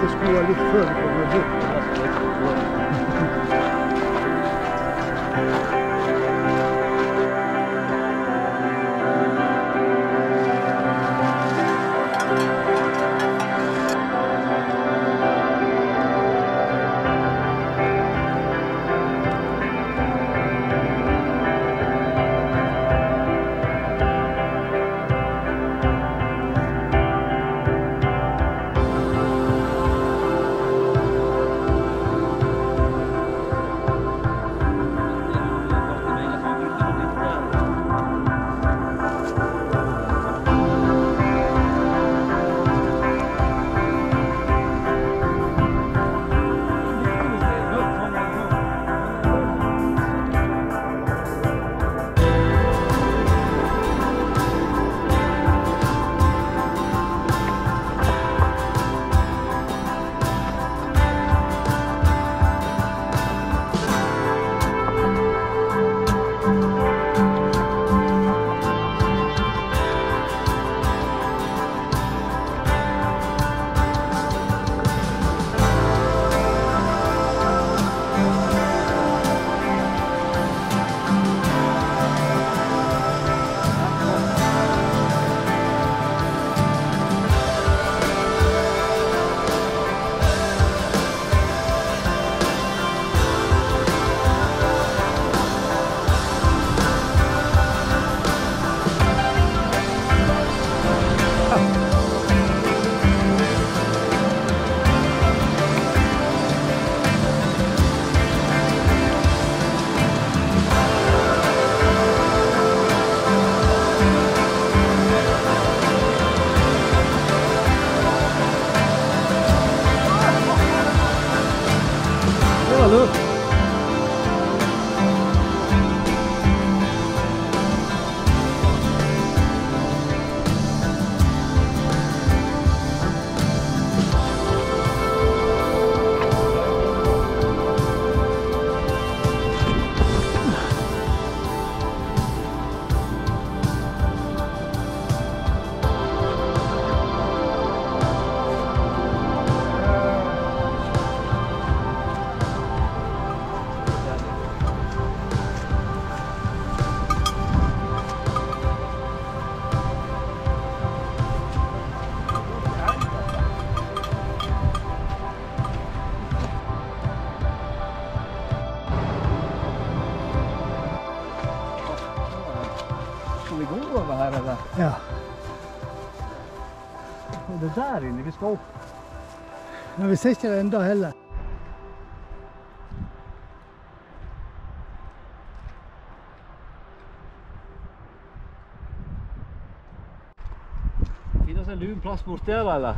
det, eh, det skulle vara lite förekommande. Det Och det där inne, vi ska upp. Men vi ser inte det ändå heller. Finns en lun plats bort där eller?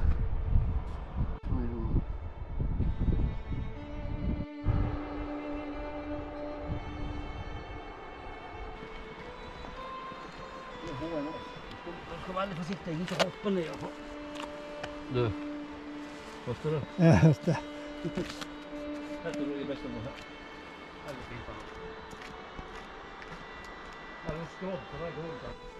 Jag ska vara väldigt försiktig, inte hoppa ner. Du. Kostar det? Ja, just det. Här står det bästa här. Här är fint. Här är skrobb, så där går inte.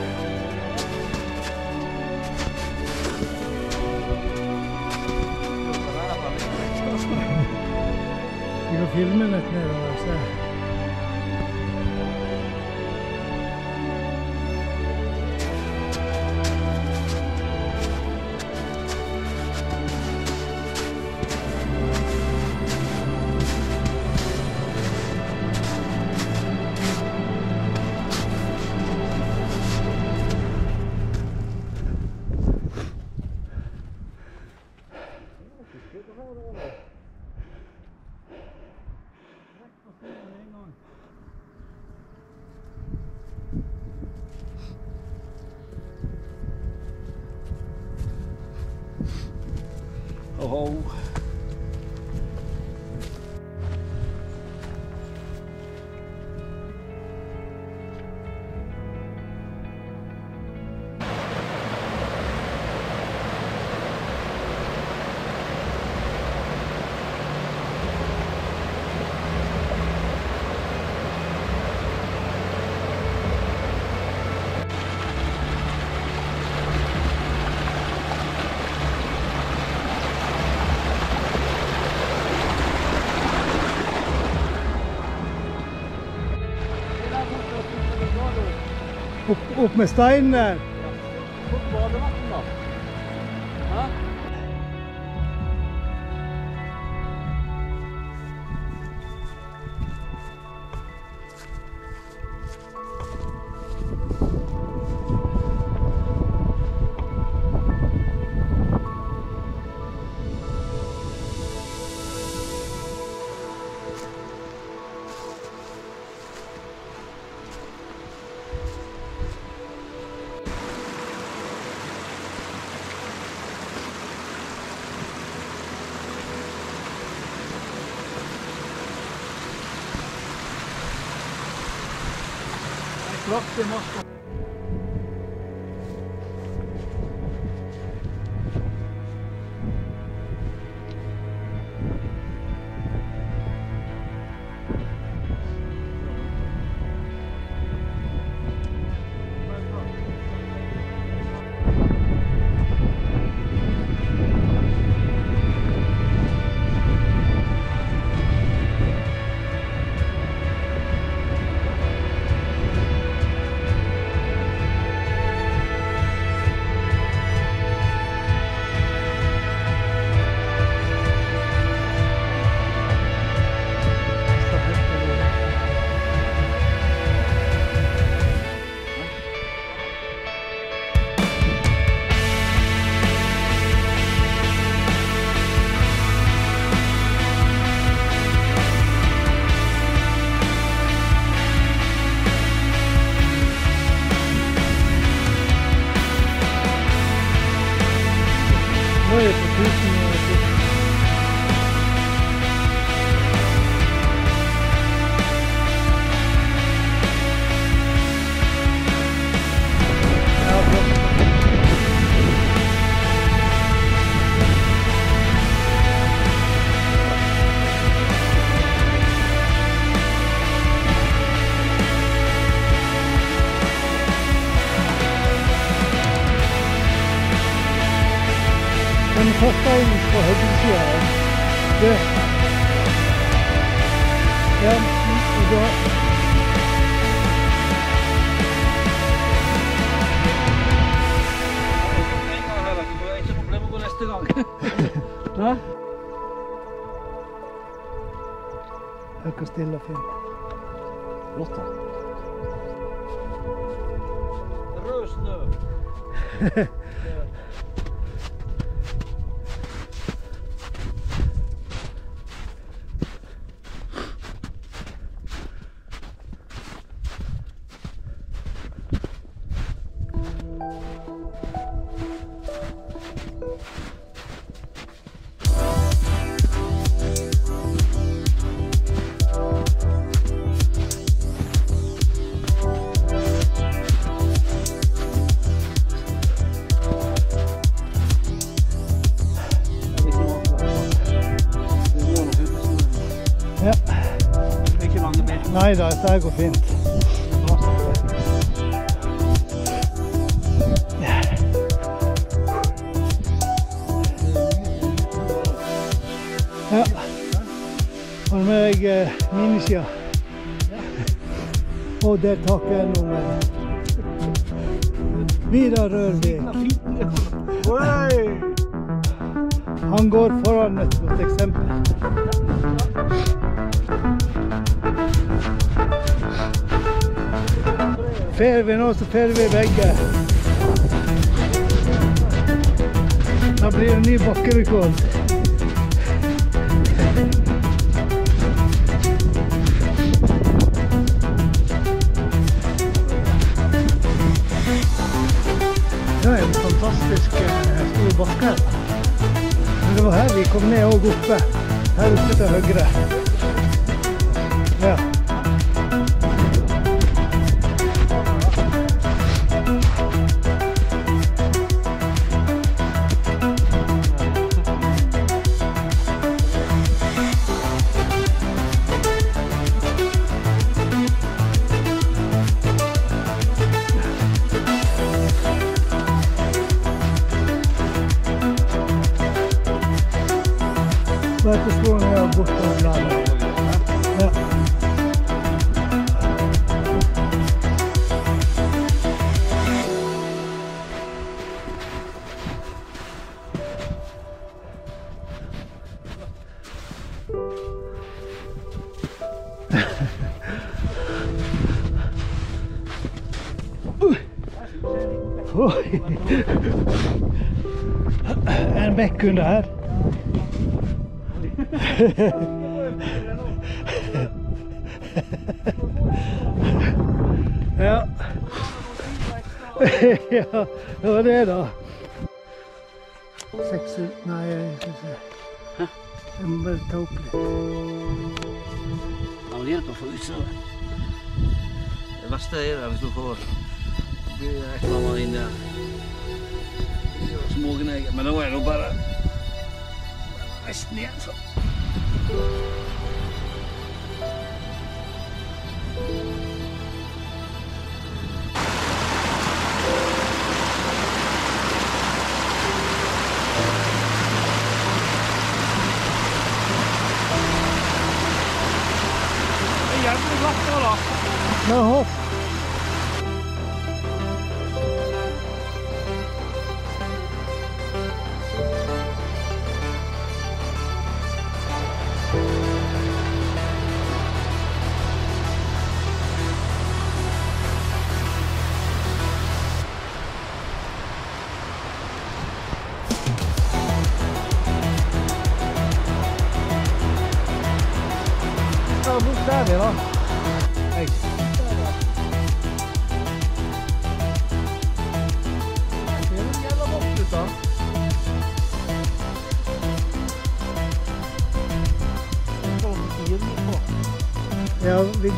Hilmi Mehmet Meral. Oh. upp med Steiner! Vlog gemacht yo, yo ¿No? El castello feo. Rus nu! Nei da, dette går fint. Ja. Har du med dig eh, miniskia? Ja. Og der taket är nog med. Vidar Rørvik. Han går foran et exempel. eksempel. Fer vi så fer vi begge. Blir det ny bockerekord. Det är en fantastisk eh, stor backe. Men det var här vi kom ner och uppe. Här uppe till høyre. Ja. Oj. En bäck under här. Ja. ja, det var det då. Sex, nej, jag ska se. Jag måste bara ta upp lite. Han hjälper att frysa. Det värsta är det hvis du får blir ett eller in där. Gör Smågnägg. Men då är det bara resten igen så. Jaha. Ja, bort där det va? Nej.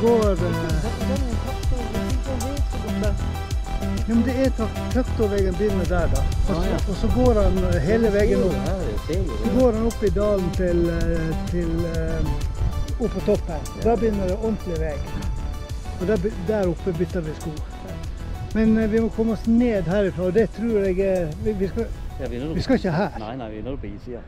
Går... Ja, men det är traktorvägen begynner där då. Och och så går han eh, hela vägen upp. Så går han upp i dalen till, eh, till eh, upp på topp här. Där begynner det ordentlig väg. Och där, där uppe bytte vi sko. Men vi må komma oss ned härifrån och det tror jag är... Vi, vi, ska, vi ska inte här. Nej, nej, vi är nog på issida.